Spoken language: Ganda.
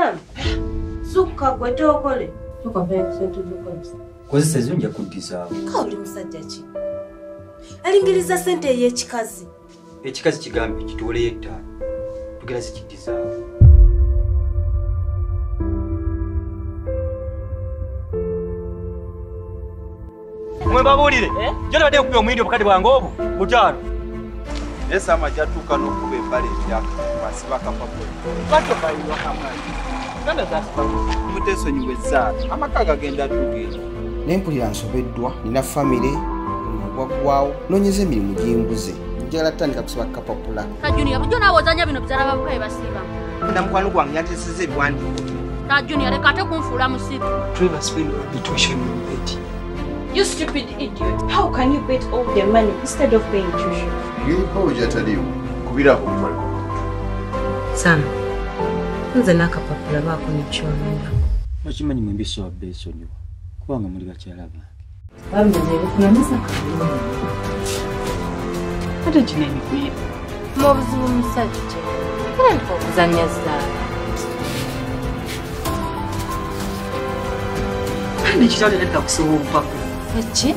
sam. Sukka gwe tookole zokolesa kozesa ezo nja kuddizaawo ka oli musajja ki? Alingiriza sente ey'ekikazi ekikazi kigambe kituwoleyo ettaano tugera zikiddizaawo mwe mbabuulire jo nabadde nkuba omuyindi obukadde bwange obwo butaano naye sama kyatuuka n'okuba embala emyaka basiba akapapula mutesonyiwezza amaka gagenda tugenda nempulira nsobeddwa nina famire ogwaggwawo nonyeza emirimu gyembuze njagala tandika kusiba kapapula. Kajunia bujo nawozanya bino bizala babukaye basiba. Na mukwano gwange yateseza ebiwandiiko. Kajunia leka ate kunfuula musibe you stupid idiot. How can you bet all the money instead of paying tuition? Ngerimpawo gyataliwo kubirako omutwale sam nze n'akapapula baako nekyonera bakimanyi mwembisa wa beesonyiwa kubanga muli bakyala bange. Ate kino emigwira mu obuzibu musajja. Era ndika okuzanya zaala. Nekitalo nedda kusiba obupapula eki